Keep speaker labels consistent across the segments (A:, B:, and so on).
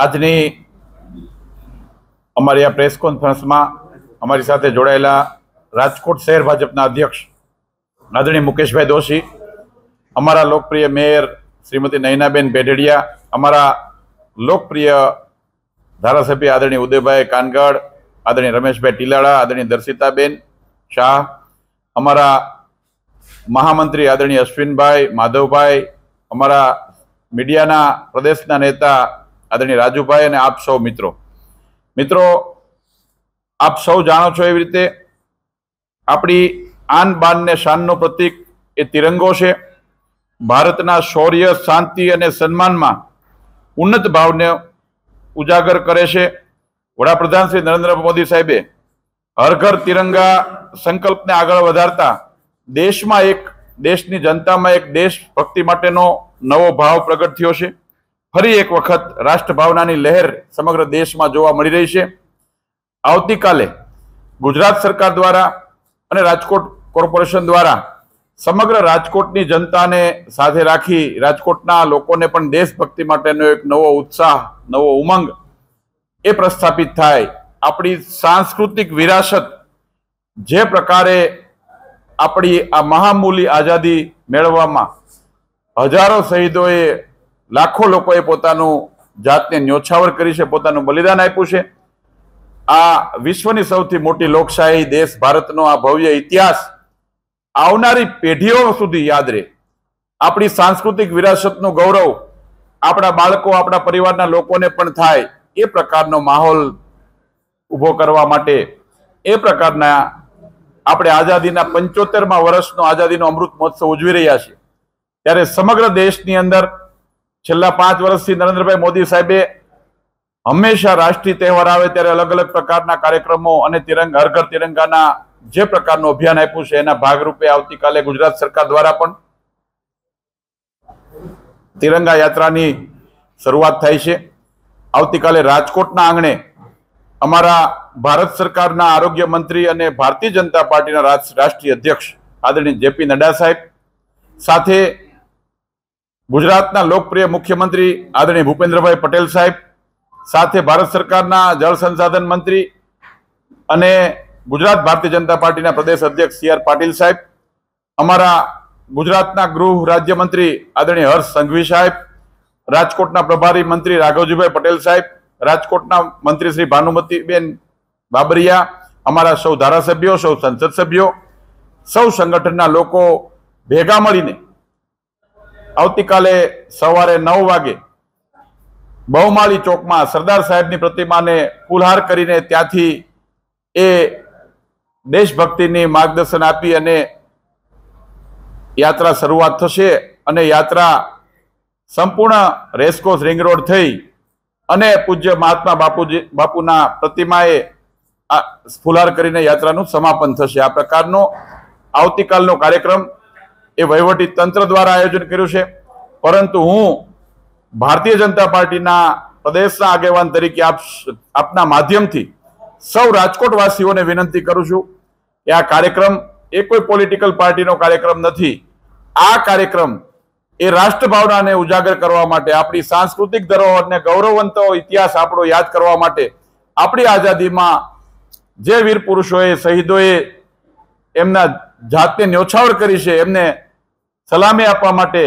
A: આજની અમારી આ પ્રેસ કોન્ફરન્સમાં અમારી સાથે જોડાયેલા રાજકોટ શહેર ભાજપના અધ્યક્ષ આદરણીય મુકેશભાઈ દોશી, અમારા લોકપ્રિય મેયર શ્રીમતી નયનાબેન બેઢડિયા અમારા લોકપ્રિય ધારાસભ્ય આદરણીય ઉદયભાઈ કાનગડ, આદરણીય રમેશભાઈ ટીલાળા, આદરણીય દર્શિતાબેન શાહ, અમારા મહામંત્રી આદરણીય અશ્વિનભાઈ માધવભાઈ, અમારા મીડિયાના પ્રદેશના નેતા આદરણીય રાજુભાઈ અને આપ સૌ મિત્રો. મિત્રો, આપ સૌ જાણો છો એવી રીતે આપણી આન બાન ને શાનનું પ્રતીક એ તિરંગો છે. ભારતના શૌર્ય, શાંતિ અને સન્માનમાં ઉન્નત ભાવને ઉજાગર કરે છે. વડાપ્રધાન શ્રી નરેન્દ્ર મોદી સાહેબે હર ઘર તિરંગા સંકલ્પને આગળ વધારતા દેશમાં એક, દેશની જનતામાં એક દેશ ભક્તિ માટેનો નવો ભાવ પ્રગટ થયો છે. ફરી એક વખત રાષ્ટ્રભાવનાની લહેર સમગ્ર દેશમાં જોવા મળી રહી છે. આવતીકાલે ગુજરાત સરકાર દ્વારા અને રાજકોટ કોર્પોરેશન દ્વારા સમગ્ર રાજકોટની જનતાને સાથે રાખી રાજકોટના લોકોને પણ દેશભક્તિ માટેનો એક નવો ઉત્સાહ, નવો ઉમંગ એ પ્રસ્થાપિત થાય. આપણી સાંસ્કૃતિક વિરાસત જે પ્રકારે આપણી આ મહામૂલી આઝાદી મેળવવામાં હજારો શહીદોએ લાખો લોકોએ પોતાનું જાતને ન્યોછાવર કરી છે, પોતાનું બલિદાન આપ્યું છે. આ વિશ્વની સૌથી મોટી લોકશાહી દેશ ભારતનો આ ભવ્ય ઇતિહાસ આવનારી પેઢીઓ સુધી યાદ રહે. આપણી સાંસ્કૃતિક વિરાસતનું ગૌરવ, આપણા બાળકો, આપણા પરિવારના લોકોને પણ થાય એ પ્રકારનો માહોલ ઊભો કરવા માટે એ પ્રકારના આપણે આઝાદીના પંચોતેરમાં વર્ષનો આઝાદીનો અમૃત મહોત્સવ ઉજવી રહ્યા છીએ. ત્યારે સમગ્ર દેશની અંદર છેલ્લા પાંચ વર્ષથી નરેન્દ્રભાઈ મોદી સાહેબે હંમેશા રાષ્ટ્રીય તહેવાર આવે ત્યારે અલગ અલગ પ્રકારના કાર્યક્રમો અને તિરંગા, હર ઘર તિરંગાના જે પ્રકારનું અભિયાન આપ્યું છે, એના ભાગરૂપે આવતીકાલે ગુજરાત સરકાર દ્વારા પણ તિરંગા યાત્રાની શરૂઆત થાય છે. આવતીકાલે રાજકોટના આંગણે અમારા ભારત સરકારના આરોગ્ય મંત્રી અને ભારતીય જનતા પાર્ટીના રાષ્ટ્ર- રાષ્ટ્રીય અધ્યક્ષ આદરણીય જેપી નડ્ડા સાહેબ સાથે ગુજરાતના લોકપ્રિય મુખ્યમંત્રી આદરણીય ભૂપેન્દ્રભાઈ પટેલ સાહેબ, સાથે ભારત સરકારના જળ સંસાધન મંત્રી અને ગુજરાત ભારતીય જનતા પાર્ટીના પ્રદેશ અધ્યક્ષ સી આર પાટીલ સાહેબ, અમારા ગુજરાતના ગૃહ રાજ્યમંત્રી આદરણીય હર્ષ સંઘવી સાહેબ, રાજકોટના પ્રભારી મંત્રી રાઘવજીભાઈ પટેલ સાહેબ, રાજકોટના મંત્રી શ્રી ભાનુમતીબેન બાબરિયા, અમારા સૌ ધારાસભ્યો, સૌ સંસદ સભ્યો, સૌ સંગઠનના લોકો ભેગા મળીને આવતીકાલે સવારે નવ વાગે બહુમાળી ચોકમાં સરદાર સાહેબની પ્રતિમાને ફૂલહાર કરીને ત્યાંથી એ દેશભક્તિની માર્ગદર્શન આપી અને યાત્રા શરૂઆત થશે અને યાત્રા સંપૂર્ણ રેસકોર્સ રિંગ રોડ થઈ અને પૂજ્ય મહાત્મા બાપુજી, બાપુના પ્રતિમાએ આ ફુલાર કરીને યાત્રાનું સમાપન થશે. આ પ્રકારનો આવતીકાલનો કાર્યક્રમ એ વહીવટી તંત્ર દ્વારા આયોજન કર્યું છે. પરંતુ હું ભારતીય જનતા પાર્ટીના પ્રદેશના આગેવાન તરીકે આપ આપના માધ્યમથી સૌ રાજકોટવાસીઓને વિનંતી કરું છું કે આ કાર્યક્રમ એ કોઈ પોલિટિકલ પાર્ટીનો કાર્યક્રમ નથી. આ કાર્યક્રમ એ રાષ્ટ્રભાવનાને ઉજાગર કરવા માટે, આપણી સાંસ્કૃતિક ધરોહરને ગૌરવવંતો ઇતિહાસ આપણો યાદ કરવા માટે, આપણી આઝાદીમાં જે વીર પુરુષોએ શહીદોએ એમના જાતને ન્યોછાવર કરી છે, એમને સલામી આપવા માટે,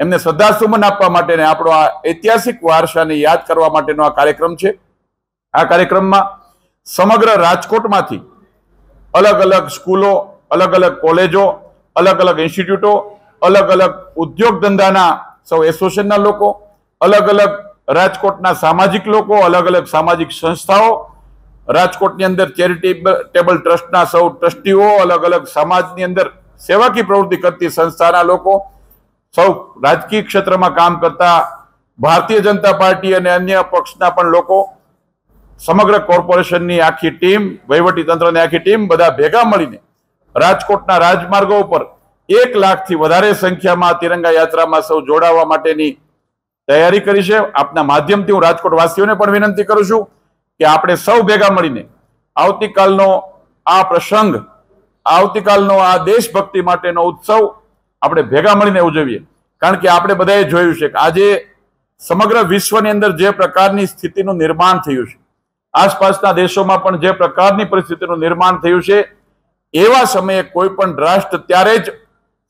A: એમને શ્રદ્ધાસુમન આપવા માટેને આપણો આ ઐતિહાસિક વારસાને યાદ કરવા માટેનો આ કાર્યક્રમ છે. આ કાર્યક્રમમાં સમગ્ર રાજકોટમાંથી અલગ અલગ સ્કૂલો, અલગ અલગ કોલેજો, અલગ અલગ ઇન્સ્ટિટ્યૂટો, અલગ અલગ ઉદ્યોગ ધંધાના સૌ એસોસિએશનના લોકો, અલગ અલગ રાજકોટના સામાજિક લોકો, અલગ અલગ સામાજિક સંસ્થાઓ, રાજકોટની અંદર ચેરિટેબલ ટ્રસ્ટના સૌ ટ્રસ્ટીઓ, અલગ અલગ સમાજની અંદર સેવાકીય પ્રવૃત્તિ કરતી સંસ્થાના લોકો સૌ રાજકીય ક્ષેત્રમાં કામ કરતા ભારતીય જનતા પાર્ટી અને અન્ય પક્ષના પણ લોકો સમગ્ર કોર્પોરેશનની આખી ટીમ વહીવટી તંત્રની આખી ટીમ બધા ભેગા મળીને રાજકોટના રાજમાર્ગો ઉપર એક લાખથી વધારે સંખ્યામાં તિરંગા યાત્રામાં સૌ જોડાવા માટેની તૈયારી કરી છે. આપના માધ્યમથી હું રાજકોટ વાસીઓને પણ વિનંતી કરું છું કે આપણે સૌ ભેગા મળીને આવતીકાલનો આ પ્રસંગ આવતીકાલનો આ દેશભક્તિ માટેનો ઉત્સવ આપણે ભેગા મળીને ઉજવીએ. કારણ કે આપણે બધાએ જોયું છે કે આજે સમગ્ર વિશ્વની અંદર જે પ્રકારની સ્થિતિનું નિર્માણ થયું છે, આસપાસના દેશોમાં પણ જે પ્રકારની પરિસ્થિતિનું નિર્માણ થયું છે, એવા સમયે કોઈ પણ રાષ્ટ્ર ત્યારે જ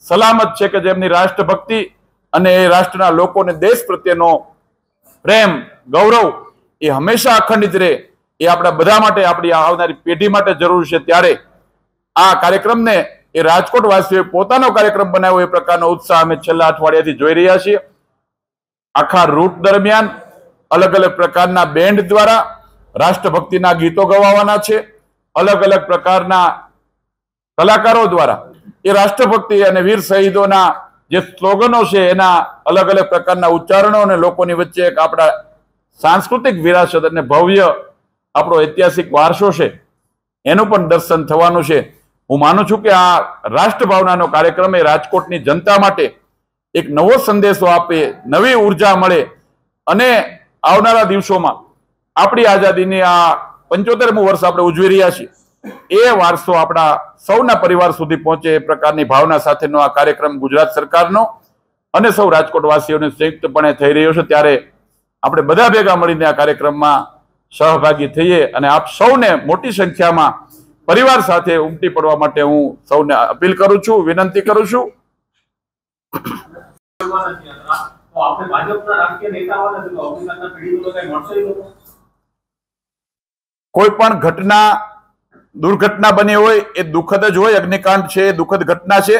A: સલામત છે કે જેમની રાષ્ટ્રભક્તિ અને એ રાષ્ટ્રના લોકોને દેશ પ્રત્યેનો પ્રેમ, ગૌરવ એ હંમેશા અખંડિત રહે એ આપણા બધા માટે આપણી આવનારી પેઢી માટે જરૂર છે ત્યારે આ કાર્યક્રમને એ રાજકોટ વાસીઓએ પોતાનો કાર્યક્રમ બનાવ્યો એ પ્રકારનો ઉત્સાહ અમે છેલ્લા અઠવાડિયાથી જોઈ રહ્યા છીએ. આખા રૂટ દરમિયાન અલગ અલગ પ્રકારના બેન્ડ દ્વારા રાષ્ટ્રભક્તિના ગીતો ગવાવાના છે. અલગ અલગ પ્રકારના કલાકારો દ્વારા એ રાષ્ટ્રભક્તિ અને વીર શહીદોના જે સ્લોગનો છે એના અલગ અલગ પ્રકારના ઉચ્ચારણો અને લોકોની વચ્ચે એક આપણા સાંસ્કૃતિક વિરાસત અને ભવ્ય આપણો ઐતિહાસિક વારસો છે. એનું પણ દર્શન થવાનું છે. હું માનું છું કે આ રાષ્ટ્રભાવનાનો કાર્યક્રમ એ રાજકોટની જનતા માટે એક નવો સંદેશો આપે, નવી ઊર્જા મળે અને આવનારા દિવસોમાં આપણી આઝાદીની આ પંચોતેરમું વર્ષ આપણે ઉજવી રહ્યા છીએ, એ વારસો આપણા સૌના પરિવાર સુધી પહોંચે એ પ્રકારની ભાવના સાથેનો આ કાર્યક્રમ ગુજરાત સરકારનો અને સૌ રાજકોટવાસીઓને સંયુક્તપણે થઈ રહ્યો છે. ત્યારે આપણે બધા ભેગા મળીને આ કાર્યક્રમમાં સહભાગી થઈએ અને આપ સૌને મોટી સંખ્યામાં પરિવાર સાથે ઉમટી પડવા માટે હું સૌને અપીલ કરું છું વિનંતી કરું છું.
B: કોઈ
A: પણ ઘટના દુર્ઘટના બની હોય એ દુઃખદ જ હોય અગ્નિકાંડ છે એ દુઃખદ ઘટના છે.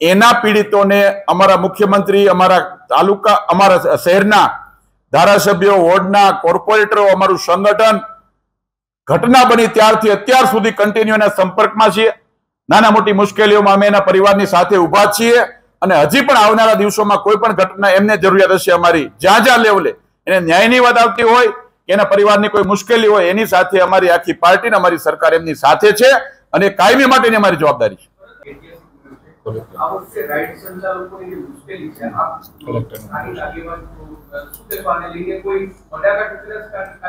A: એના પીડિતોને અમારા મુખ્યમંત્રી અમારા તાલુકા અમારા શહેરના ધારાસભ્યો વોર્ડના કોર્પોરેટરો અમારું સંગઠન ઘટના બની ત્યારથી અત્યાર સુધી કન્ટિન્યુ એના સંપર્કમાં છીએ. નાના મોટી મુશ્કેલીઓમાં અમે એના પરિવારની સાથે ઊભા છીએ અને હજી પણ આવનારા દિવસોમાં કોઈ પણ ઘટના એમને જરૂરિયાત હશે અમારી જ્યાં જ્યાં લેવલે. એને ન્યાયની વાત આવતી હોય કે એના પરિવારની કોઈ મુશ્કેલી હોય એની સાથે અમારી આખી પાર્ટી અમારી સરકાર એમની સાથે છે અને કાયમી માટેની અમારી જવાબદારી છે.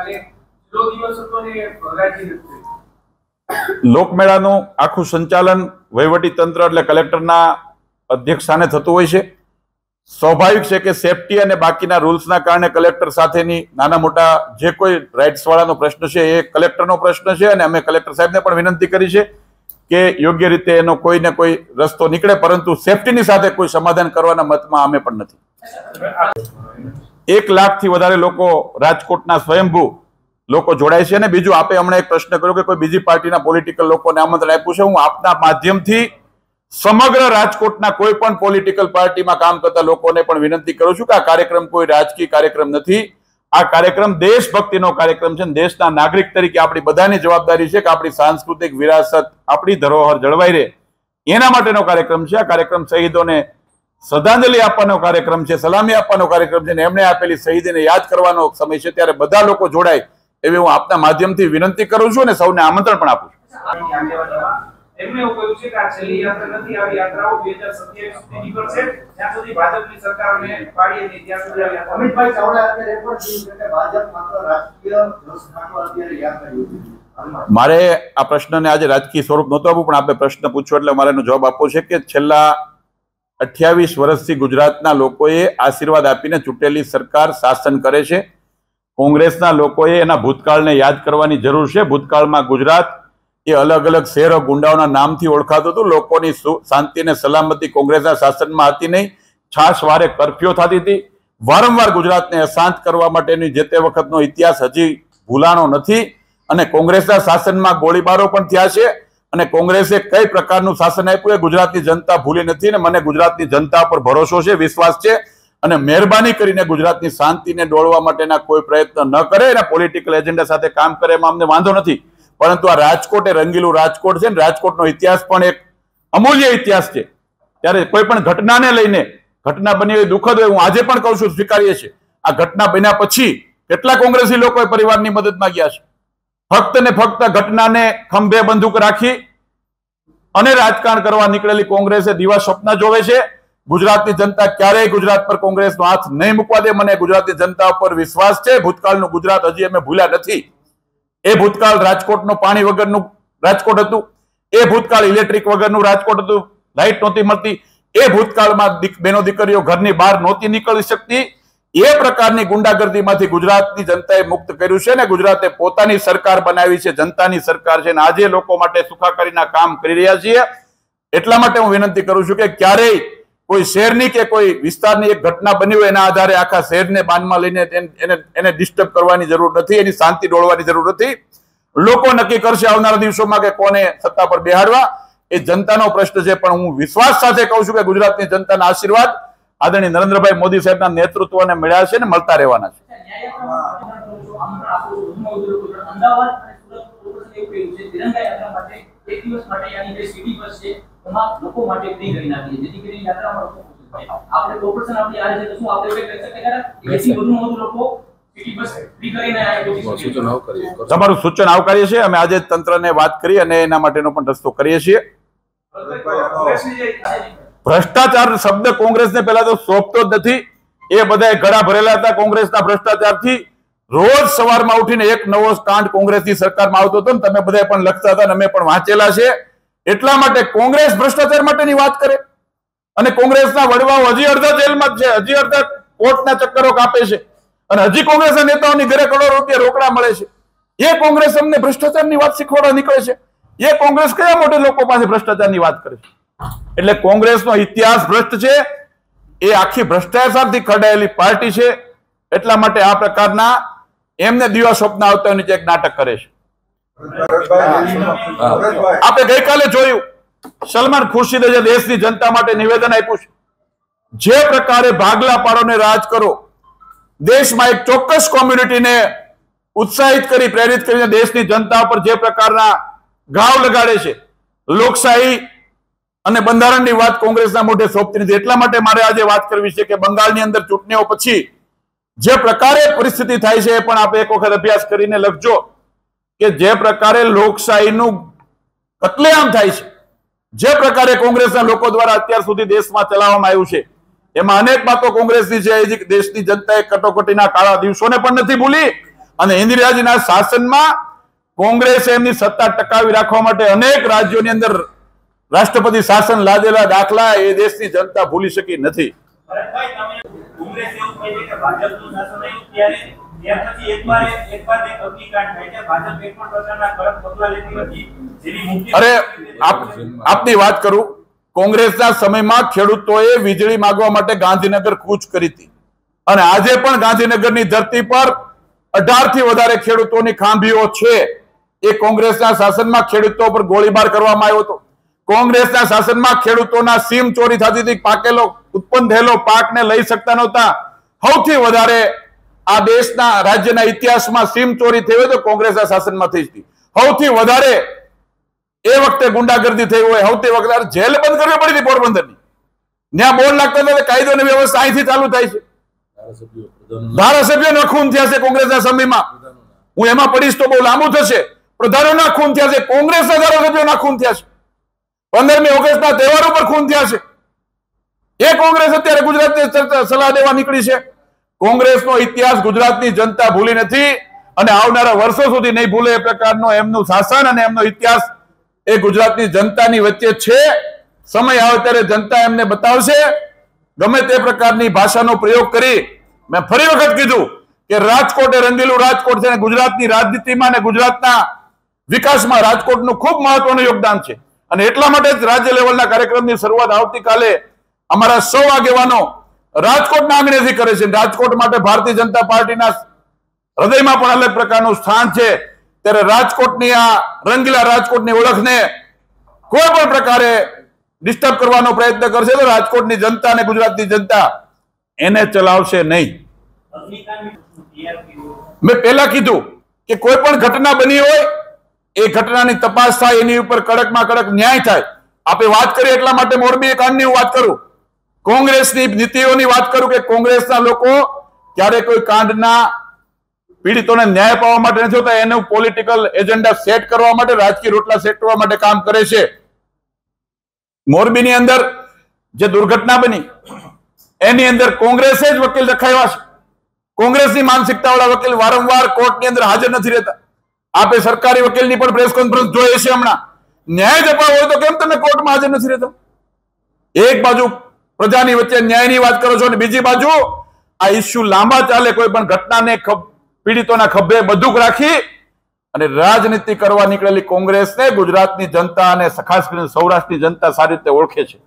B: આ
A: લોકમેળાનું આખું સંચાલન વહીવટી તંત્ર એટલે કલેક્ટરના અધ્યક્ષ સ્થાને થતું હોય છે. સ્વાભાવિક છે કે સેફટી અને બાકીના રૂલ્સના કારણે કલેક્ટર સાથેની નાના મોટા જે કોઈ રાઇટ્સ વાળાનો પ્રશ્ન છે એ કલેક્ટરનો પ્રશ્ન છે અને અમે કલેક્ટર સાહેબને પણ વિનંતી કરી છે કે યોગ્ય રીતે એનો કોઈ ને કોઈ રસ્તો નીકળે પરંતુ સેફટીની સાથે કોઈ સમાધાન કરવાના મતમાં અમે પણ નથી. એક લાખથી વધારે લોકો રાજકોટના સ્વયંભૂ લોકો જોડાય છે. અને બીજું, આપે હમણાં એક પ્રશ્ન કર્યો કે કોઈ બીજી પાર્ટીના પોલિટિકલ લોકોને આમંત્રણ આપ્યું છે. હું આપના માધ્યમથી સમગ્ર રાજકોટના કોઈ પણ પોલિટિકલ પાર્ટીમાં કામ કરતા લોકોને પણ વિનંતી કરું છું કે આ કાર્યક્રમ કોઈ રાજકીય કાર્યક્રમ નથી. આ કાર્યક્રમ દેશભક્તિનો કાર્યક્રમ છે દેશના નાગરિક તરીકે આપણી બધાની જવાબદારી છે કે આપણી સાંસ્કૃતિક વિરાસત, આપણી ધરોહર જળવાઈ રહે. એના માટેનો કાર્યક્રમ છે. આ કાર્યક્રમ શહીદોને શ્રદ્ધાંજલિ આપવાનો કાર્યક્રમ છે, સલામી આપવાનો કાર્યક્રમ છે. અને એમણે આપેલી શહીદીને યાદ કરવાનો સમય છે. ત્યારે બધા લોકો જોડાય. એવી હું આપના માધ્યમથી વિનંતી કરું છું અને સૌને આમંત્રણ પણ આપું છું.
B: એમને એવું કહ્યું છે કે આ છેલ્લી યાત્રા નથી આવી યાત્રાઓ બે હજાર સત્યાવીસ સુધી જ્યાં સુધી ભાજપની સરકારને પાડીએ નહીં ત્યાં સુધી આ યાત્રા.
C: અમિતભાઈ ચાવડા અત્યારે પણ કહ્યું કે ભાજપ માત્ર રાજકીય રસ ખાટવા અત્યારે યાત્રા યોજી
A: મારે આ પ્રશ્નને આજે રાજકીય સ્વરૂપ નહોતું આપવું પણ આપણે પ્રશ્ન પૂછ્યો એટલે મારે એનો જવાબ આપવો છે કે છેલ્લા અઠ્યાવીસ વર્ષથી ગુજરાતના લોકોએ આશીર્વાદ આપીને ચૂંટેલી સરકાર શાસન કરે છે. કોંગ્રેસના લોકોએ એના ભૂતકાળને યાદ કરવાની જરૂર છે. ભૂતકાળમાં ગુજરાત એ અલગ અલગ શહેરો ગુંડાઓના નામથી ઓળખાતું હતું. લોકોની શાંતિ અને સલામતી કોંગ્રેસના શાસનમાં હતી નહીં. છાસ વારે કરફ્યુ થતી હતી. વારંવાર ગુજરાતને અશાંત કરવા માટેની જે તે વખતનો ઇતિહાસ હજી ભૂલાણો નથી અને કોંગ્રેસના શાસનમાં ગોળીબારો પણ થયા છે અને કોંગ્રેસે કઈ પ્રકારનું શાસન આપ્યું એ ગુજરાતની જનતા ભૂલી નથી અને મને ગુજરાતની જનતા પર ભરોસો છે, વિશ્વાસ છે. અને મહેરબાની કરીને ગુજરાતની શાંતિને ડોળવા માટેના કોઈ પ્રયત્ન ન કરે અને પોલિટિકલ એજન્ડા સાથે કામ કરે એમાં અમને વાંધો નથી. પરંતુ આ રાજકોટ એ રંગીલું રાજકોટ છે ને રાજકોટનો ઇતિહાસ પણ એક અમૂલ્ય ઇતિહાસ છે. ત્યારે કોઈ પણ ઘટનાને લઈને ઘટના બની હોય, દુઃખદ હોય, હું આજે પણ કહું છું, સ્વીકારીએ છીએ. આ ઘટના બન્યા પછી કેટલા કોંગ્રેસી લોકોએ પરિવારની મદદ માંગ્યા છે? ફક્ત ને ફક્ત ઘટનાને ખંભે બંદૂક રાખી અને રાજકારણ કરવા નીકળેલી કોંગ્રેસે દિવા સ્વપ્ન જોવે છે. ગુજરાતની જનતા ક્યારેય ગુજરાત પર કોંગ્રેસનો હાથ નહીં મૂકવા દે. મને ગુજરાતની જનતા ઉપર વિશ્વાસ છે. ભૂતકાળનું ગુજરાત હજી અમે ભૂલ્યા નથી. એ ભૂતકાળ રાજકોટનું પાણી વગરનું રાજકોટ હતું. એ ભૂતકાળ ઇલેક્ટ્રિક વગરનું રાજકોટ હતું. લાઇટ નહોતી મળતી. એ ભૂતકાળમાં બેનો દીકરીઓ ઘરની બહાર નહોતી નીકળી શકતી. એ પ્રકારની ગુંડાગર્દીમાંથી ગુજરાતની જનતાએ મુક્ત કર્યું છે ને ગુજરાતે પોતાની સરકાર બનાવી છે, જનતાની સરકાર છે ને આજે લોકો માટે સુખાકારીના કામ કરી રહ્યા છીએ. એટલા માટે હું વિનંતી કરું છું કે ક્યારેય કોઈ શહેરની કે કોઈ વિસ્તારની એક ઘટના બની હોય એના આધારે આખા શહેરને બાનમાં લઈને એને ડિસ્ટર્બ કરવાની જરૂર નથી, એની શાંતિ ડોળવાની જરૂર નથી. લોકો નક્કી કરશે આવનારા દિવસોમાં કે કોને સત્તા પર બેહાડવા. એ જનતાનો પ્રશ્ન છે, પણ હું વિશ્વાસ સાથે કહું છું કે ગુજરાતની જનતાના આશીર્વાદ આદરણીય નરેન્દ્રભાઈ મોદી સાહેબના નેતૃત્વને મળ્યા છે ને મળતા રહેવાના છે.
D: એક દિવસ માટે યાની જે સિટી બસ છે એમાં લોકો માટે ફ્રી કરી નાખી જેથી કરીને યાત્રામાં લોકો ખુશ થાય. આપણે કોર્પોરેશન આપણી આ રીતે શું આપણે કહી શકીએ ખરા? કે જેથી વધુમાં વધુ લોકો
A: તમારું સૂચન આવકારીએ છીએ. અમે આજે તંત્રને વાત કરી અને એના માટેનો પણ રસ્તો કરીએ છીએ. ભ્રષ્ટાચાર શબ્દ કોંગ્રેસને પહેલા તો સોંપતો જ નથી. એ બધાએ ગળા ભરેલા હતા કોંગ્રેસના ભ્રષ્ટાચારથી. રોજ સવારમાં ઉઠીને એક નવો કાંડ કોંગ્રેસની સરકારમાં આવતો હતો તમે બધા પણ લખતા હતા અમે પણ વાંચેલા છે. એટલા માટે કોંગ્રેસ ભ્રષ્ટાચાર માટેની વાત કરે. અને કોંગ્રેસના વડવાઓ હજી અડધા જેલમાં છે, હજી અડધા કોર્ટના ચક્કરો કાપે છે. અને હજી કોંગ્રેસના નેતાઓની ઘરે કરોડો રૂપિયા રોકડા મળે છે. એ કોંગ્રેસ અમને ભ્રષ્ટાચારની વાત શીખવાડવા નીકળે છે. એ કોંગ્રેસ કયા મોટે લોકો પાસે ભ્રષ્ટાચારની વાત કરે છે? એટલે કોંગ્રેસનો ઇતિહાસ ભ્રષ્ટ છે. એ આખી ભ્રષ્ટાચારથી ખડાયેલી પાર્ટી છે. એટલા માટે આ પ્રકારના એમને દિવા સ્વપ્ન આવતા નીચે એક નાટક કરે છે. આપણે ગઈકાલે જોયું સલમાન ખુરશીદે જે દેશની જનતા માટે નિવેદન આપ્યું છે જે પ્રકારે ભાગલા પાડોને રાજ કરો દેશમાં એક ચોક્કસ કોમ્યુનિટીને ઉત્સાહિત કરી પ્રેરિત કરીને દેશની જનતા પર જે પ્રકારના ઘાવ લગાડે છે લોકશાહી અને બંધારણની વાત કોંગ્રેસના મોઢે સોંપતી નથી. એટલા માટે મારે આજે વાત કરવી છે કે બંગાળની અંદર ચૂંટણીઓ પછી જે પ્રકારે પરિસ્થિતિ થાય છે એ પણ આપણે એક વખત અભ્યાસ કરીને લખજો કે જે પ્રકારે લોકશાહીનું કતલેઆમ થાય છે. જે પ્રકારે કોંગ્રેસના લોકો દ્વારા અત્યાર સુધી દેશમાં ચલાવવામાં આવ્યું છે. એમાં અનેક બાતો કોંગ્રેસની છે, એ દેશની જનતાએ કટોકટીના કાળા દિવસોને પણ નથી ભૂલી. અને ઇન્દિરાજીના શાસનમાં કોંગ્રેસે એમની સત્તા ટકાવી રાખવા માટે અનેક રાજ્યોની અંદર રાષ્ટ્રપતિ શાસન લાદેલા દાખલા એ દેશની જનતા ભૂલી શકી નથી.
E: કોંગ્રેસ એવું કહે છે કે ભાજપનું શાસન આવ્યું ત્યારે ત્યાર પછી એક બાર એક બાદ એક અગ્નિકાંડ થાય છે. ભાજપ એક પણ પ્રકારના કડક પગલા લેતી નથી. જેની મુખ્ય
A: અરે આપ આપની વાત કરું. કોંગ્રેસના સમયમાં ખેડૂતોએ વીજળી માંગવા માટે ગાંધીનગર કૂચ કરી હતી. અને આજે પણ ગાંધીનગરની ધરતી પર અઢારથી વધારે ખેડૂતોની ખાંભીઓ છે. એ કોંગ્રેસના શાસનમાં ખેડૂતો પર ગોળીબાર કરવામાં આવ્યો હતો. કોંગ્રેસના શાસનમાં ખેડૂતોના સીમ ચોરી થતી હતી પાકેલો ઉત્પન્ન થયેલો પાકને લઈ શકતા નહોતા. સૌથી વધારે આ દેશના રાજ્યના ઇતિહાસમાં સીમ ચોરી થઈ હોય તો કોંગ્રેસના શાસનમાં થઈ હતી સૌથી વધારે એ વખતે ગુંડાગર્દી થઈ હોય સૌથી વખતે જેલ બંધ કરવી પડી હતી પોરબંદરની. ત્યાં બોર્ડ લાગતા હતા કાયદો ની વ્યવસ્થા અહીંથી ચાલુ થાય છે. ધારાસભ્યોના ખૂન થયા છે કોંગ્રેસના સમયમાં. હું એમાં પડીશ તો બહુ લાંબુ થશે. પ્રધાનોના ખૂન થયા છે કોંગ્રેસના ધારાસભ્યોના ખૂન થયા છે. પંદરમી ઓગસ્ટના તહેવારો પર ખૂન થયા છે. એ કોંગ્રેસ અત્યારે ગુજરાતને સલાહ દેવા નીકળી છે. કોંગ્રેસનો ઇતિહાસ ગુજરાતની જનતા ભૂલી નથી અને આવનારા વર્ષો સુધી નહીં ભૂલે એ પ્રકારનો એમનું શાસન અને એમનો ઇતિહાસ એ ગુજરાતની જનતાની વચ્ચે છે. સમય આવે ત્યારે જનતા એમને બતાવશે. ગમે તે પ્રકારની ભાષાનો પ્રયોગ કરી મેં ફરી વખત કીધું કે રાજકોટ એ રંગીલું રાજકોટ છે અને ગુજરાતની રાજનીતિમાં અને ગુજરાતના વિકાસમાં રાજકોટનું ખૂબ મહત્વનું યોગદાન છે. અને એટલા માટે જ રાજ્ય લેવલના કાર્યક્રમની શરૂઆત આવતીકાલે અમારા સૌ આગેવાનો રાજકોટના આંગણેથી કરે છે. રાજકોટ માટે ભારતીય જનતા પાર્ટીના હૃદયમાં પણ અલગ પ્રકારનું સ્થાન છે. ત્યારે રાજકોટની આ રંગીલા રાજકોટની ઓળખને કોઈ પણ પ્રકારે ડિસ્ટર્બ કરવાનો પ્રયત્ન કરશે તો રાજકોટની જનતા અને ગુજરાતની જનતા એને ચલાવશે નહીં. મેં પહેલા કીધું કે કોઈ પણ ઘટના બની હોય, એ ઘટનાની તપાસ થાય, એની ઉપર કડકમાં કડક ન્યાય થાય. આપણે વાત કરીએ એટલા માટે મોરબી કાંડની હું વાત કરું. કોંગ્રેસની નીતિઓની વાત કરું કે કોંગ્રેસના લોકો ક્યારે કોઈ કાંડના પીડિતોને ન્યાય પાવા માટે નથી હોતા, એનું પોલિટિકલ એજન્ડા સેટ કરવા માટે, રાજકીય રોટલા સેટ કરવા માટે કામ કરે છે. મોરબીની અંદર જે દુર્ઘટના બની, એની અંદર કોંગ્રેસે જ વકીલ રખાયા છે. કોંગ્રેસની માનસિકતાવાળા વકીલ વારંવાર કોર્ટની અંદર હાજર નથી રહેતા. આપે સરકારી વકીલની પણ પ્રેસ કોન્ફરન્સ જોઈએ છે હમણાં. ન્યાય અપાવો હોય તો કેમ તમે કોર્ટમાં હાજર નથી રહેતા? એક બાજુ પ્રજાની વચ્ચે ન્યાયની વાત કરો છો અને બીજી બાજુ આ ઇસ્યુ લાંબા ચાલે, કોઈ પણ ઘટનાને પીડિતોના ખભે બધું રાખી અને રાજનીતિ કરવા નીકળેલી કોંગ્રેસને ગુજરાતની જનતા અને ખાસ કરીને સૌરાષ્ટ્રની જનતા સારી રીતે ઓળખે છે.